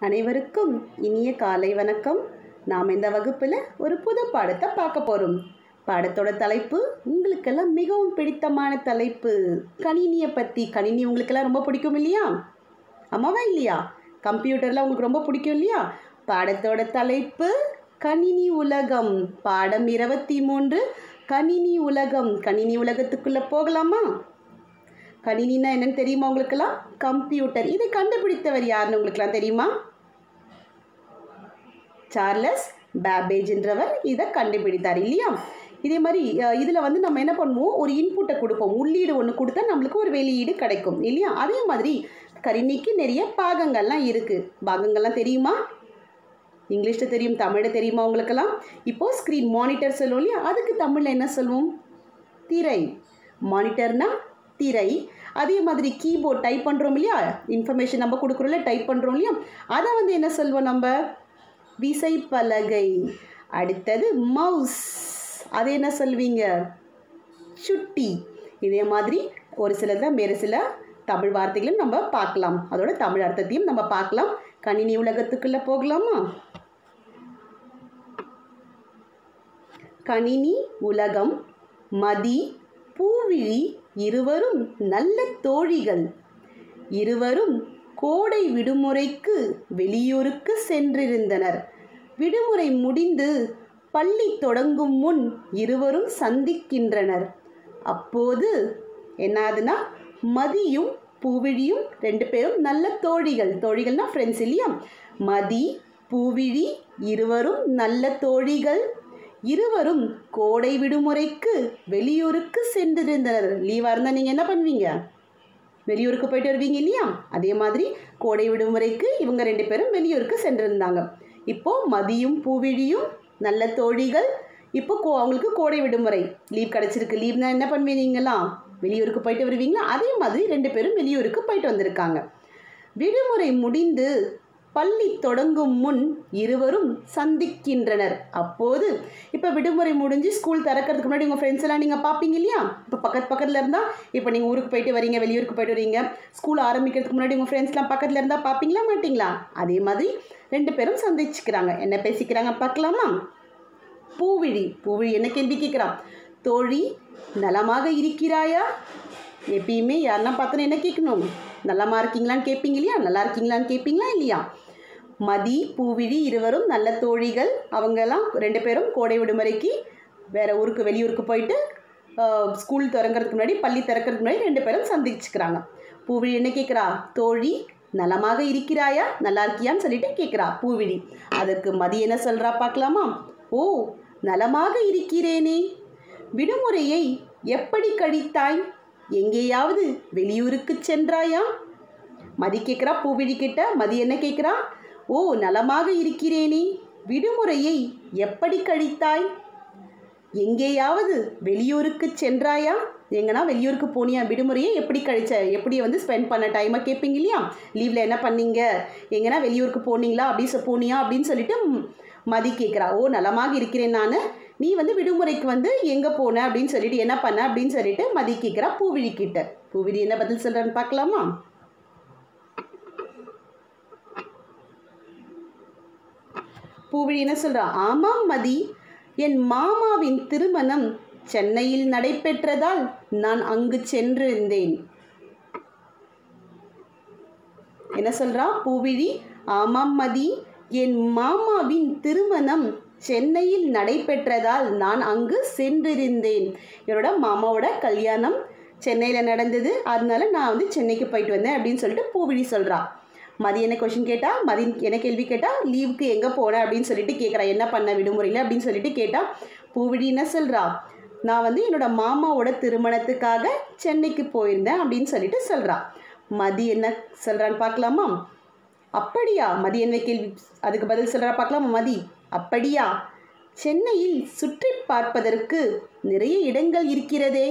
அனைவருக்கும் இனிய காலை வணக்கம். நாம் இந்த வகுப்பில் ஒரு புது பாடத்தை பார்க்க போகிறோம் பாடத்தோட தலைப்பு உங்களுக்கெல்லாம் மிகவும் பிடித்தமான தலைப்பு கணினியை பற்றி கணினி உங்களுக்கெல்லாம் ரொம்ப பிடிக்கும் இல்லையா? ஆமாவா இல்லையா? கம்ப்யூட்டர்லாம் உங்களுக்கு ரொம்ப பிடிக்கும் இல்லையா? பாடத்தோட தலைப்பு கணினி உலகம். பாடம் இருபத்தி மூன்று கணினி உலகம். கணினி உலகத்துக்குள்ளே போகலாமா? கணினினா என்னன்னு தெரியுமா உங்களுக்கெல்லாம்? கம்ப்யூட்டர் இதை கண்டுபிடித்தவர் யாருன்னு உங்களுக்கெல்லாம் தெரியுமா? சார்லஸ் பேபேஜ்ன்றவர் இதை கண்டுபிடித்தார் இல்லையா? இதே மாதிரி இதில் வந்து நம்ம என்ன பண்ணுவோம்? ஒரு இன்புட்டை கொடுப்போம். உள்ளீடு ஒன்று கொடுத்தா நம்மளுக்கு ஒரு வெளியீடு கிடைக்கும் இல்லையா? அதே மாதிரி கணினிக்கு நிறைய பாகங்கள்லாம் இருக்குது பாகங்கள்லாம் தெரியுமா? இங்கிலீஷில் தெரியும் தமிழில் தெரியுமா உங்களுக்கெல்லாம்? இப்போது ஸ்க்ரீன் மானிட்டர் சொல்லுவோம் இல்லையா? அதுக்கு தமிழில் என்ன சொல்லுவோம்? திரை. மானிட்டர்னால் திரை. அதே மாதிரி கீபோர்ட் டைப் பண்ணுறோம் இல்லையா? இன்ஃபர்மேஷன் நம்ம கொடுக்குறோம்ல டைப் பண்ணுறோம் இல்லையா? அதை வந்து என்ன சொல்வோம் நம்ம? விசைப்பலகை. அடுத்தது மவுஸ் அது என்ன சொல்வீங்க? சுட்டி. இதே மாதிரி ஒரு சில தான் வேறு சில தமிழ் வார்த்தைகளும் நம்ம பார்க்கலாம். அதோட தமிழ் அர்த்தத்தையும் நம்ம பார்க்கலாம். கணினி உலகத்துக்குள்ளே போகலாமா? கணினி உலகம் மதி பூவிழி இருவரும் நல்ல தோழிகள். இருவரும் கோடை விடுமுறைக்கு வெளியூருக்கு சென்றிருந்தனர். விடுமுறை முடிந்து பள்ளி தொடங்கும் முன் இருவரும் சந்திக்கின்றனர். அப்போது என்னாதுன்னா மதியும் பூவிழியும் ரெண்டு பேரும் நல்ல தோழிகள். தோழிகள்னா ஃப்ரெண்ட்ஸ் இல்லையா? மதி பூவிழி இருவரும் நல்ல தோழிகள். இருவரும் கோடை விடுமுறைக்கு வெளியூருக்கு சென்றிருந்தனர். லீவாக இருந்தால் நீங்கள் என்ன பண்ணுவீங்க? வெளியூருக்கு போயிட்டு வருவீங்க இல்லையா? அதே மாதிரி கோடை விடுமுறைக்கு இவங்க ரெண்டு பேரும் வெளியூருக்கு சென்றிருந்தாங்க. இப்போது மதியும் பூவிழியும் நல்ல தோழிகள். இப்போ கோ அவங்களுக்கு கோடை விடுமுறை. லீவ் கிடச்சிருக்கு. லீவ்னா என்ன பண்ணுவீங்களா வெளியூருக்கு போயிட்டு வருவீங்களா? அதே மாதிரி ரெண்டு பேரும் வெளியூருக்கு போயிட்டு வந்திருக்காங்க. விடுமுறை முடிந்து பள்ளி தொடங்கும் முன் இருவரும் சந்திக்கின்றனர். அப்போது இப்போ விடுமுறை முடிஞ்சு ஸ்கூல் திறக்கிறதுக்கு முன்னாடி உங்கள் ஃப்ரெண்ட்ஸ் எல்லாம் நீங்கள் பார்ப்பீங்க இல்லையா? இப்போ பக்கத்து பக்கத்தில் இருந்தால் இப்போ நீங்கள் ஊருக்கு போயிட்டு வரீங்க வெளியூருக்கு போயிட்டு வரீங்க ஸ்கூல் ஆரம்பிக்கிறதுக்கு முன்னாடி உங்கள் ஃப்ரெண்ட்ஸ்லாம் பக்கத்தில் இருந்தால் பார்ப்பீங்களா மாட்டிங்களா? அதே மாதிரி ரெண்டு பேரும் சந்திச்சுக்கிறாங்க. என்ன பேசிக்கிறாங்க பார்க்கலாமா பூவிழி பூவிழி என்ன கேள்வி கேட்குறான்? தோழி நலமாக இருக்கிறாயா? எப்பயுமே யாருன்னா பார்த்தோன்னா என்ன கேட்கணும்? நலமாக இருக்கீங்களான்னு கேட்பீங்க இல்லையா? நல்லா இருக்கீங்களான்னு கேட்பீங்களா இல்லையா? மதி பூவிழி இருவரும் நல்ல தோழிகள். அவங்கெல்லாம் ரெண்டு பேரும் கோடை விடுமுறைக்கு வேறு ஊருக்கு வெளியூருக்கு போயிட்டு ஸ்கூல் திறங்கிறதுக்கு முன்னாடி பள்ளி திறக்கிறதுக்கு முன்னாடி ரெண்டு பேரும் சந்திச்சுக்கிறாங்க. பூவிழி என்ன கேட்குறா? தோழி நலமாக இருக்கிறாயா? நல்லா இருக்கியான்னு சொல்லிட்டு கேட்குறா பூவிழி. அதற்கு மதி என்ன சொல்கிறா பார்க்கலாமா? ஓ நலமாக இருக்கிறேனே. விடுமுறையை எப்படி கழித்தாய்? எங்கேயாவது வெளியூருக்கு சென்றாயா? மதி கேட்குறா பூவிழி கிட்ட. மதி என்ன கேட்குறா? ஓ நலமாக இருக்கிறேனே. விடுமுறையை எப்படி கழித்தாய்? எங்கேயாவது வெளியூருக்கு சென்றாயா? எங்கன்னா வெளியூருக்கு போனியா? விடுமுறையை எப்படி கழிச்ச? எப்படி வந்து ஸ்பெண்ட் பண்ண டைமை கேட்பீங்க இல்லையா? லீவில் என்ன பண்ணீங்க? எங்கன்னா வெளியூருக்கு போனீங்களா? அப்படி போனியா? அப்படின்னு சொல்லிட்டு மதி கேட்குறா ஓ நலமாக இருக்கிறேன் நான். நீ வந்து விடுமுறைக்கு வந்து எங்கே போன? அப்படின்னு சொல்லிட்டு என்ன பண்ண? அப்படின்னு சொல்லிட்டு மதி கேட்குறா பூவிழி கிட்ட. பூவிழி என்ன பதில் சொல்கிறேன்னு பார்க்கலாமா? பூவிழி என்ன சொல்கிறா ஆமாம் மதி என் மாமாவின் திருமணம் சென்னையில் நடைபெற்றதால் நான் அங்கு சென்றிருந்தேன். என்ன சொல்கிறா பூவிழி ஆமாம் மதி என் மாமாவின் திருமணம் சென்னையில் நடைபெற்றதால் நான் அங்கு சென்றிருந்தேன். என்னோட மாமாவோட கல்யாணம் சென்னையில் நடந்தது. அதனால நான் வந்து சென்னைக்கு போயிட்டு வந்தேன் அப்படின்னு சொல்லிட்டு பூவிழி சொல்கிறா மதி என்ன கொஷின் கேட்டால் மதி என்ன கேள்வி கேட்டால் லீவுக்கு எங்கே போனேன் அப்படின்னு சொல்லிட்டு கேட்குறா என்ன பண்ண விடுமுறையில்? அப்படின்னு சொல்லிட்டு கேட்டால் பூவிடி என்ன சொல்கிறா நான் வந்து என்னோடய மாமாவோட திருமணத்துக்காக சென்னைக்கு போயிருந்தேன் அப்படின்னு சொல்லிட்டு சொல்கிறா மதி என்ன சொல்கிறான்னு பார்க்கலாமா? அப்படியா மதி என்ன கேள்வி அதுக்கு பதில் சொல்கிறா பார்க்கலாமா மதி? அப்படியா. சென்னையில் சுற்றி பார்ப்பதற்கு நிறைய இடங்கள் இருக்கிறதே.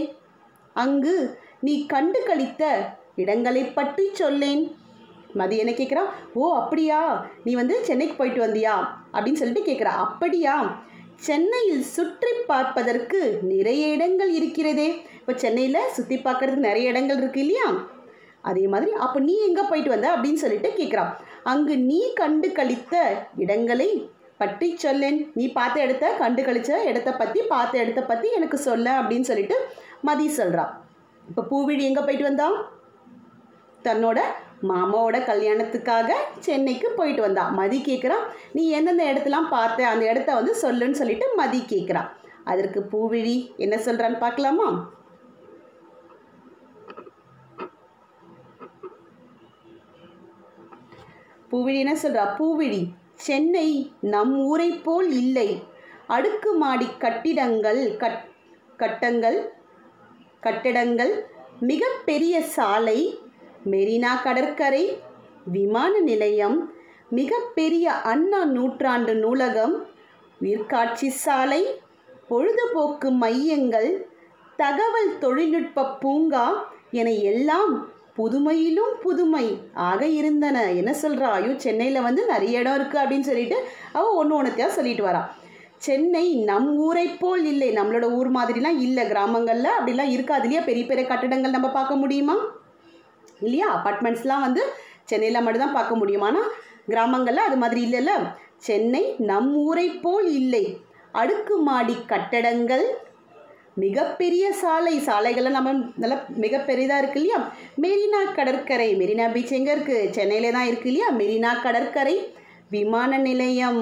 அங்கு நீ கண்டு கழித்த இடங்களை பற்றி சொல்லேன். மதி என்ன கேட்குறா? ஓ அப்படியா? நீ வந்து சென்னைக்கு போயிட்டு வந்தியா? அப்படின்னு சொல்லிட்டு கேட்குறா. அப்படியா? சென்னையில் சுற்றி பார்ப்பதற்கு நிறைய இடங்கள் இருக்கிறதே. இப்போ சென்னையில் சுற்றி பார்க்கறதுக்கு நிறைய இடங்கள் இருக்கு இல்லையா? அதே மாதிரி அப்போ நீ எங்கே போயிட்டு வந்த? அப்படின்னு சொல்லிட்டு கேட்குறான் அங்கு நீ கண்டு கழித்த இடங்களை பற்றி சொல்லேன். நீ பார்த்த இடத்த கண்டு கழிச்ச இடத்த பற்றி பார்த்த இடத்த பற்றி எனக்கு சொல்ல அப்படின்னு சொல்லிட்டு மதி சொல்கிறான் இப்போ பூவிழி எங்கே போயிட்டு வந்தா? தன்னோட மாமாவோட கல்யாணத்துக்காக சென்னைக்கு போயிட்டு வந்தா. மதி கேட்குறா நீ எந்தெந்த இடத்தெல்லாம் பார்த்த? அந்த இடத்த வந்து சொல்லுன்னு சொல்லிட்டு மதி கேட்குறா அதற்கு பூவிழி என்ன சொல்கிறான்னு பார்க்கலாமா? பூவிழி என்ன சொல்கிறா பூவிழி சென்னை நம் ஊரை போல் இல்லை. அடுக்குமாடி கட்டிடங்கள் கட் கட்டங்கள் கட்டடங்கள் மிகப்பெரிய சாலை மெரினா கடற்கரை விமான நிலையம் மிகப்பெரிய அண்ணா நூற்றாண்டு நூலகம் உயிர்காட்சி சாலை பொழுதுபோக்கு மையங்கள் தகவல் தொழில்நுட்ப பூங்கா என எல்லாம் புதுமையிலும் புதுமை ஆக இருந்தன. என்ன சொல்கிறா ஐயோ சென்னையில் வந்து நிறைய இடம் இருக்குது அப்படின்னு சொல்லிட்டு அவள் ஒன்று ஒன்றுத்தையாக சொல்லிட்டு வரா. சென்னை நம் ஊரை போல் இல்லை. நம்மளோட ஊர் மாதிரிலாம் இல்லை. கிராமங்களில் அப்படிலாம் இருக்காது இல்லையா? பெரிய பெரிய கட்டடங்கள் நம்ம பார்க்க முடியுமா? இல்லையா? அப்பார்ட்மெண்ட்ஸ்லாம் வந்து சென்னையில் மட்டும்தான் பார்க்க முடியும். ஆனால் கிராமங்களில் அது மாதிரி இல்லைல்ல. சென்னை நம் ஊரை போல் இல்லை. அடுக்குமாடி கட்டடங்கள் மிகப்பெரிய சாலை சாலைகள்லாம் நம்ம நல்லா மிக பெரிதாக இருக்கு இல்லையா? மெரினா கடற்கரை மெரினா பீச் எங்கே இருக்குது சென்னையிலே தான் இருக்குது இல்லையா? மெரினா கடற்கரை விமான நிலையம்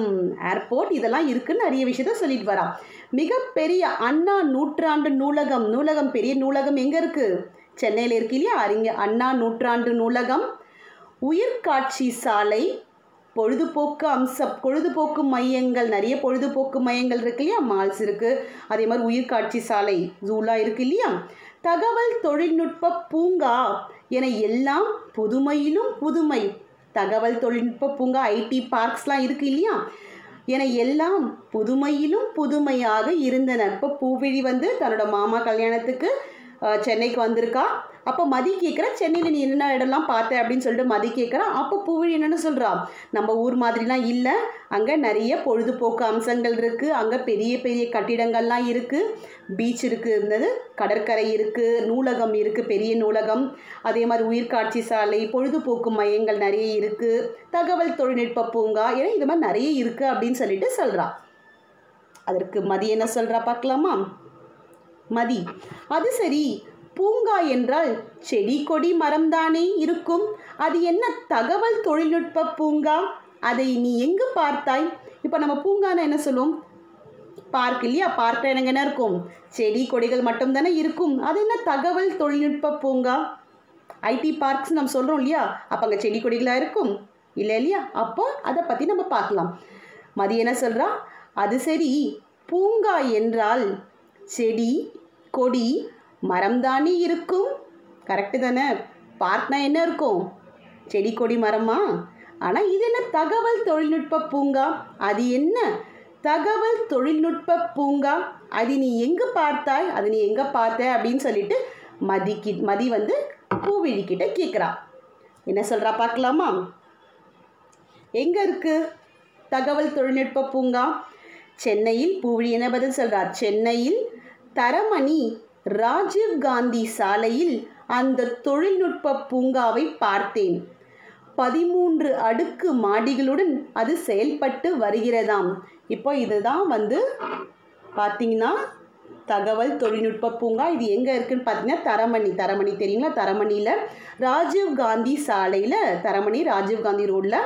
ஏர்போர்ட் இதெல்லாம் இருக்குன்னு நிறைய விஷயத்த சொல்லிட்டு வரான். மிகப்பெரிய அண்ணா நூற்றாண்டு நூலகம் நூலகம் பெரிய நூலகம் எங்கே இருக்குது சென்னையில் இருக்கு இல்லையா அறிஞர் அண்ணா நூற்றாண்டு நூலகம். உயிர்காட்சி சாலை பொழுதுபோக்கு அம்ச பொழுதுபோக்கு மையங்கள் நிறைய பொழுதுபோக்கு மையங்கள் இருக்கு இல்லையா மால்ஸ் இருக்குது அதே மாதிரி உயிர்காட்சி சாலை ஜூலாக இருக்கு இல்லையா தகவல் தொழில்நுட்ப பூங்கா என எல்லாம் புதுமையிலும் புதுமை. தகவல் தொழில்நுட்ப பூங்கா ஐடி பார்க்ஸ்லாம் இருக்கு இல்லையா என எல்லாம் புதுமையிலும் புதுமையாக இருந்தன. இப்போ பூவிழி வந்து தன்னோட மாமா கல்யாணத்துக்கு சென்னைக்கு வந்திருக்கா. அப்போ மதி கேட்குற சென்னையில் நீ என்ன இடம்லாம் பார்த்த? அப்படின்னு சொல்லிட்டு மதி கேட்குறா அப்போ பூவிழி என்னென்னு சொல்கிறா நம்ம ஊர் மாதிரிலாம் இல்லை. அங்கே நிறைய பொழுதுபோக்கு அம்சங்கள் இருக்குது அங்கே பெரிய பெரிய கட்டிடங்கள்லாம் இருக்குது பீச் இருக்குது இருந்தது கடற்கரை இருக்குது நூலகம் இருக்குது பெரிய நூலகம். அதே மாதிரி உயிர்காட்சி சாலை பொழுதுபோக்கு மையங்கள் நிறைய இருக்குது தகவல் தொழில்நுட்ப பூங்கா ஏன்னா இது மாதிரி நிறைய இருக்குது அப்படின்னு சொல்லிட்டு சொல்கிறா அதற்கு மதி என்ன சொல்கிறா பார்க்கலாமா? மதி. அது சரி பூங்கா என்றால் செடி கொடி மரம்தானே இருக்கும். அது என்ன தகவல் தொழில்நுட்ப பூங்கா? அதை நீ எங்கு பார்த்தாய்? இப்போ நம்ம பூங்கானா என்ன சொல்லுவோம் பார்க் இல்லையா? பார்க்கில் எனக்கு என்ன இருக்கும்? செடி கொடிகள் மட்டும் தானே இருக்கும். அது என்ன தகவல் தொழில்நுட்ப பூங்கா? ஐடி பார்க்ஸ் நம்ம சொல்கிறோம் இல்லையா? அப்போ அங்கே செடி கொடிகளாக இருக்கும்? இல்லை இல்லையா? அப்போ அதை பற்றி நம்ம பார்க்கலாம். மதியம் என்ன சொல்கிறா அது சரி பூங்கா என்றால் செடி கொடி மரம் தானே இருக்கும்? கரெக்டு தானே? பார்க்னா என்ன இருக்கும்? செடி கொடி மரமா? ஆனால் இது என்ன தகவல் தொழில்நுட்ப பூங்கா? அது என்ன தகவல் தொழில்நுட்ப பூங்கா? அது நீ எங்கே பார்த்தாய்? அது நீ எங்கே பார்த்த? அப்படின்னு சொல்லிட்டு மதிக்கு மதி வந்து பூவிழிக்கிட்ட கேட்குறா என்ன சொல்கிறா பார்க்கலாமா? எங்கே இருக்குது தகவல் தொழில்நுட்ப பூங்கா? சென்னையில் பூவிழி என்ன பதில் சொல்கிறார் சென்னையில் தரமணி ராஜீவ் காந்தி சாலையில் அந்த தொழில்நுட்ப பூங்காவை பார்த்தேன். பதிமூன்று அடுக்கு மாடிகளுடன் அது செயல்பட்டு வருகிறதாம். இப்போ இதுதான் வந்து பார்த்தீங்கன்னா தகவல் தொழில்நுட்ப பூங்கா. இது எங்கே இருக்குன்னு பார்த்தீங்கன்னா தரமணி. தரமணி தெரியுங்களா? தரமணியில் ராஜீவ் காந்தி சாலையில் தரமணி ராஜீவ் காந்தி ரோட்டில்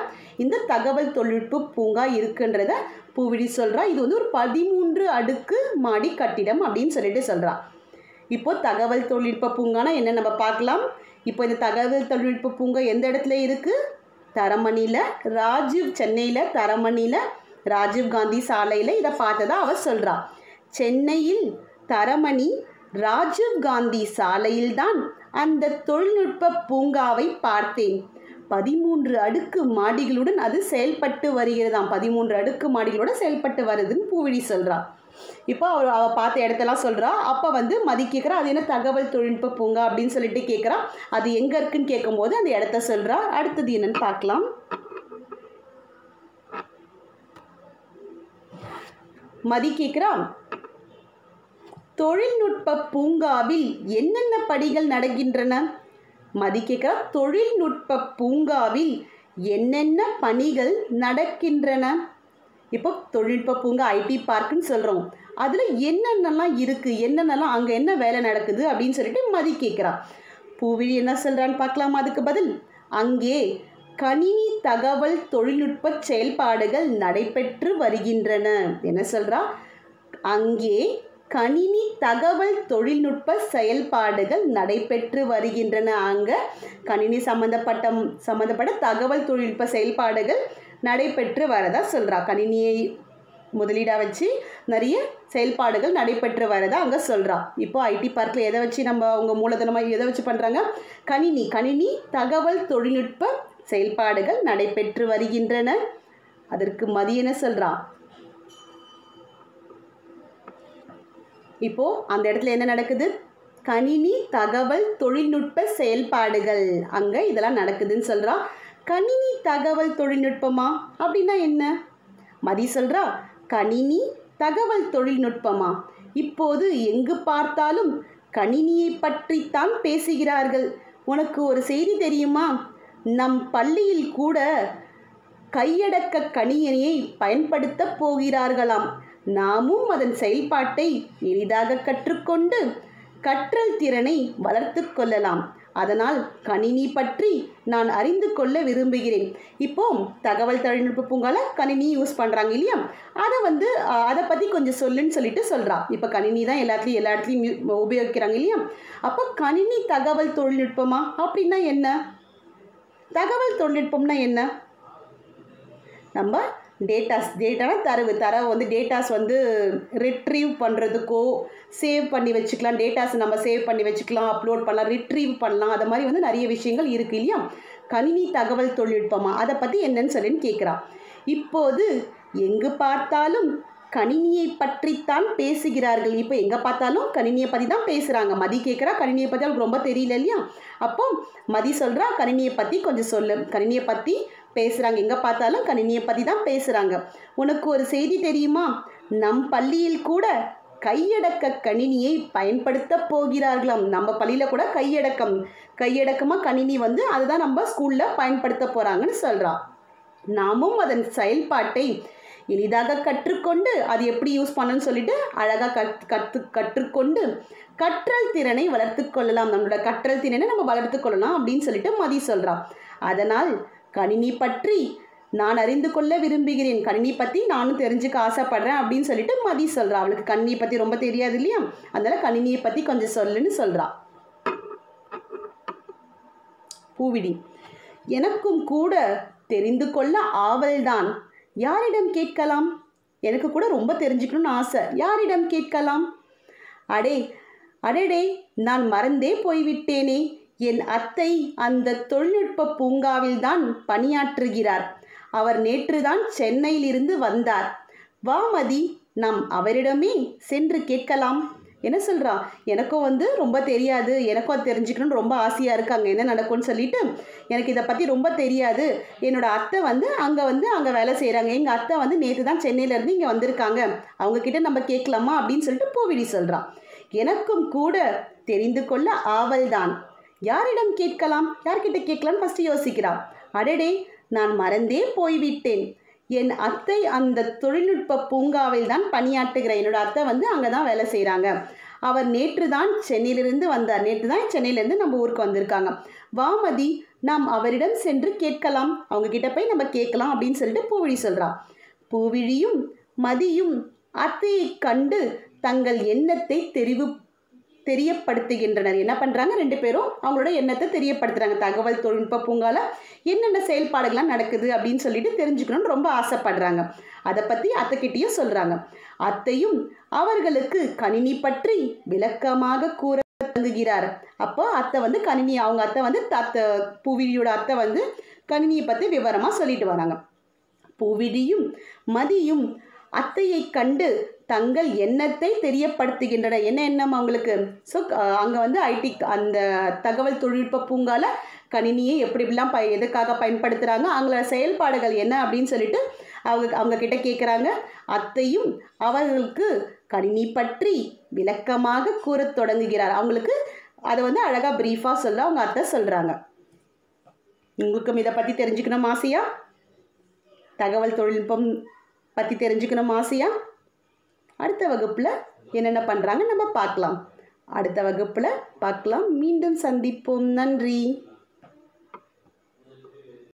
இந்த தகவல் தொழில்நுட்ப பூங்கா இருக்குன்றத பூவிழி சொல்கிறா இது வந்து ஒரு பதிமூன்று அடுக்கு மாடி கட்டிடம் அப்படின்னு சொல்லிட்டு சொல்கிறா இப்போ தகவல் தொழில்நுட்ப பூங்கானா என்ன நம்ம பார்க்கலாம். இப்போ இந்த தகவல் தொழில்நுட்ப பூங்கா எந்த இடத்துல இருக்குது தரமணியில் ராஜீவ் சென்னையில் தரமணியில் ராஜீவ் காந்தி சாலையில் இதை பார்த்ததா அவர் சொல்கிறா சென்னையில் தரமணி ராஜீவ் காந்தி சாலையில்தான் அந்த தொழில்நுட்ப பூங்காவை பார்த்தேன். பதிமூன்று அடுக்கு மாடிகளுடன் அது செயல்பட்டு வருகிறதாம். பதிமூன்று அடுக்கு மாடிகளோட செயல்பட்டு வருதுன்னு பூவிழி சொல்கிறா இப்போ அவர் அவள் பார்த்த இடத்தெல்லாம் சொல்கிறா அப்போ வந்து மதி கேட்குறா அது என்ன தகவல் தொழில்நுட்ப பூங்கா? அப்படின்னு சொல்லிட்டு கேட்குறா அது எங்கே இருக்குன்னு கேட்கும்போது அந்த இடத்த சொல்கிறா அடுத்தது என்னன்னு பார்க்கலாம். மதி கேட்குறா தொழில்நுட்ப பூங்காவில் என்னென்ன படிகள் நடக்கின்றன? மதி தொழில்நுட்ப பூங்காவில் என்னென்ன பணிகள் நடக்கின்றன? இப்போ தொழில்நுட்ப பூங்கா ஐடி பார்க்குன்னு சொல்கிறோம் அதில் என்னென்னலாம் இருக்குது என்னென்னலாம் அங்கே என்ன வேலை நடக்குது அப்படின்னு சொல்லிட்டு மதி கேட்குறான் பூவிழி என்ன சொல்கிறான்னு பார்க்கலாமா. அதுக்கு பதில் அங்கே கணினி தகவல் தொழில்நுட்ப செயல்பாடுகள் நடைபெற்று வருகின்றன. என்ன சொல்கிறா அங்கே கணினி தகவல் தொழில்நுட்ப செயல்பாடுகள் நடைபெற்று வருகின்றன. அங்கே கணினி சம்மந்தப்பட்ட சம்மந்தப்பட்ட தகவல் தொழில்நுட்ப செயல்பாடுகள் நடைபெற்று வரதா சொல்கிறா கணினியை முதலீடாக வச்சு நிறைய செயல்பாடுகள் நடைபெற்று வரதா அங்கே சொல்கிறா இப்போ ஐடி பார்க்கில் எதை வச்சு நம்ம அவங்க மூலதனமாக எதை வச்சு பண்ணுறாங்க கணினி கணினி தகவல் தொழில்நுட்ப செயல்பாடுகள் நடைபெற்று வருகின்றன. அதற்கு மதியன சொல்கிறான் இப்போ அந்த இடத்துல என்ன நடக்குது? கணினி தகவல் தொழில்நுட்ப செயல்பாடுகள். அங்கே இதெல்லாம் நடக்குதுன்னு சொல்கிறா கணினி தகவல் தொழில்நுட்பமா? அப்படின்னா என்ன? மதி சொல்கிறா கணினி தகவல் தொழில்நுட்பமா? இப்போது எங்கு பார்த்தாலும் கணினியை பற்றித்தான் பேசுகிறார்கள். உனக்கு ஒரு செய்தி தெரியுமா? நம் பள்ளியில் கூட கையடக்க கணினியை பயன்படுத்த போகிறார்களாம். நாமும் அதன் செயல்பாட்டை எளிதாக கற்றுக்கொண்டு கற்றல் திறனை வளர்த்து கொள்ளலாம். அதனால் கணினி பற்றி நான் அறிந்து கொள்ள விரும்புகிறேன். இப்போ தகவல் தொழில்நுட்ப பூங்கால கணினி யூஸ் பண்ணுறாங்க இல்லையா? அதை வந்து அதை பற்றி கொஞ்சம் சொல்லுன்னு சொல்லிட்டு சொல்கிறான் இப்போ கணினி தான் எல்லாத்துலேயும் எல்லா இடத்துலையும் உபயோகிக்கிறாங்க இல்லையா? அப்போ கணினி தகவல் தொழில்நுட்பமா அப்படின்னா என்ன? தகவல் தொழில்நுட்பம்னா என்ன? நம்ம டேட்டாஸ் டேட்டானா தரவு. தரவு வந்து டேட்டாஸ் வந்து ரிட்ரீவ் பண்ணுறதுக்கோ சேவ் பண்ணி வச்சுக்கலாம். டேட்டாஸ் நம்ம சேவ் பண்ணி வச்சுக்கலாம் அப்லோட் பண்ணலாம் ரிட்ரீவ் பண்ணலாம். அது மாதிரி வந்து நிறைய விஷயங்கள் இருக்குது இல்லையா? கணினி தகவல் தொழில்நுட்பமாக அதை பற்றி என்னன்னு சொல்லின்னு கேட்குறா இப்போது எங்கு பார்த்தாலும் கணினியை பற்றித்தான் பேசுகிறார்கள். இப்போ எங்கே பார்த்தாலும் கணினியை பற்றி தான் பேசுகிறாங்க மதி கேட்குறா கணினியை பற்றி அவளுக்கு ரொம்ப தெரியல இல்லையா? அப்போ மதி சொல்கிறா கணினியை பற்றி கொஞ்சம் சொல்லு. கணினியை பற்றி பேசுகிறாங்க எங்கே பார்த்தாலும் கணினியை பற்றி தான் பேசுகிறாங்க உனக்கு ஒரு செய்தி தெரியுமா? நம் பள்ளியில் கூட கையடக்க கணினியை பயன்படுத்த போகிறார்களாம். நம்ம பள்ளியில் கூட கையடக்கம். கையடக்கமாக கணினி வந்து அதுதான் நம்ம ஸ்கூலில் பயன்படுத்த போகிறாங்கன்னு சொல்கிறா நாமும் அதன் செயல்பாட்டை எளிதாக கற்றுக்கொண்டு அது எப்படி யூஸ் பண்ணணும்னு சொல்லிட்டு அழகாக கத் கற்று கற்றுக்கொண்டு கற்றல் திறனை வளர்த்து கொள்ளலாம். நம்மளோட கற்றல் திறனை நம்ம வளர்த்து கொள்ளலாம் அப்படின்னு சொல்லிட்டு மதி சொல்கிறான் அதனால் கணினி பற்றி நான் அறிந்து கொள்ள விரும்புகிறேன். கணினி பற்றி நானும் தெரிஞ்சுக்க ஆசைப்படுறேன் அப்படின்னு சொல்லிட்டு மதி சொல்கிறா அவளுக்கு கணினி பற்றி ரொம்ப தெரியாது இல்லையா? அதனால் கணினியை பற்றி கொஞ்சம் சொல்லுன்னு சொல்கிறா பூவிடி எனக்கும் கூட தெரிந்து கொள்ள ஆவல்தான். யாரிடம் கேட்கலாம்? எனக்கு கூட ரொம்ப தெரிஞ்சுக்கணும்னு ஆசை. யாரிடம் கேட்கலாம்? அடே அடடே நான் மறந்தே போய்விட்டேனே. என் அத்தை அந்த தொழில்நுட்ப பூங்காவில்தான் பணியாற்றுகிறார். அவர் நேற்றுதான் சென்னையிலிருந்து வந்தார். வாமதி நாம் அவரிடமே சென்று கேட்கலாம். என்ன சொல்கிறா எனக்கும் வந்து ரொம்ப தெரியாது. எனக்கும் அது தெரிஞ்சுக்கணும்னு ரொம்ப ஆசையாக இருக்குது அங்கே என்ன நடக்கும்னு சொல்லிட்டு எனக்கு இதை பற்றி ரொம்ப தெரியாது. என்னோடய அத்தை வந்து அங்கே வந்து அங்கே வேலை செய்கிறாங்க எங்கள் அத்தை வந்து நேற்று தான் சென்னையிலேருந்து இங்கே வந்திருக்காங்க. அவங்கக்கிட்ட நம்ம கேட்கலாமா அப்படின்னு சொல்லிட்டு பூவிடி சொல்கிறான் எனக்கும் கூட தெரிந்து கொள்ள ஆவல்தான். யாரிடம் கேட்கலாம்? யார்கிட்ட கேட்கலாம்னு ஃபஸ்ட்டு யோசிக்கிறான் அடடே நான் மறந்தே போய்விட்டேன். என் அத்தை அந்த தொழில்நுட்ப பூங்காவில் தான் பணியாற்றுகிற. என்னோட அத்தை வந்து அங்கே தான் வேலை செய்கிறாங்க அவர் நேற்று தான் சென்னையிலிருந்து வந்தார். நேற்று தான் சென்னையிலேருந்து நம்ம ஊருக்கு வந்திருக்காங்க. வாமதி நாம் அவரிடம் சென்று கேட்கலாம். அவங்க கிட்ட போய் நம்ம கேட்கலாம் அப்படின்னு சொல்லிட்டு பூவிழி சொல்கிறான் பூவிழியும் மதியும் அத்தையை கண்டு தங்கள் எண்ணத்தை தெரிவு தெரியப்படுத்துகின்றனர். என்ன பண்ணுறாங்க ரெண்டு பேரும் அவங்களோட எண்ணத்தை தெரியப்படுத்துகிறாங்க தகவல் தொழில்நுட்ப பூங்கால என்னென்ன செயல்பாடுகள்லாம் நடக்குது அப்படின்னு சொல்லிட்டு தெரிஞ்சுக்கணும்னு ரொம்ப ஆசைப்படுறாங்க. அதை பற்றி அத்தைக்கிட்டேயும் சொல்கிறாங்க அத்தையும் அவர்களுக்கு கணினி பற்றி விளக்கமாக கூற தொடங்குகிறார் அப்போ அத்தை வந்து கணினி அவங்க அத்தை வந்து அத்தை பூவிழியோட அத்தை வந்து கணினியை பற்றி விவரமாக சொல்லிட்டு வராங்க. பூவிடியும் மதியும் அத்தையை கண்டு தங்கள் எண்ணத்தை தெரியப்படுத்துகின்றன. என்ன எண்ணம் அவங்களுக்கு? ஸோ அங்கே வந்து ஐடி அந்த தகவல் தொழில்நுட்ப பூங்கால கணினியை எப்படி எப்படிலாம் ப எதுக்காக பயன்படுத்துகிறாங்க அவங்களோட செயல்பாடுகள் என்ன அப்படின்னு சொல்லிட்டு அவங்க அவங்க கிட்ட கேட்குறாங்க அத்தையும் அவர்களுக்கு கணினி பற்றி விளக்கமாக கூறத் தொடங்குகிறார். அவங்களுக்கு அதை வந்து அழகாக ப்ரீஃபாக சொல்ல அவங்க அத்தை சொல்கிறாங்க உங்களுக்கும் இதை பற்றி தெரிஞ்சுக்கணும் ஆசையா? தகவல் தொழில்நுட்பம் பற்றி தெரிஞ்சுக்கணும் ஆசையா? அடுத்த வகுப்பில் என்னென்ன பண்ணுறாங்க நம்ம பார்க்கலாம். அடுத்த வகுப்பில் பார்க்கலாம். மீண்டும் சந்திப்போம். நன்றி.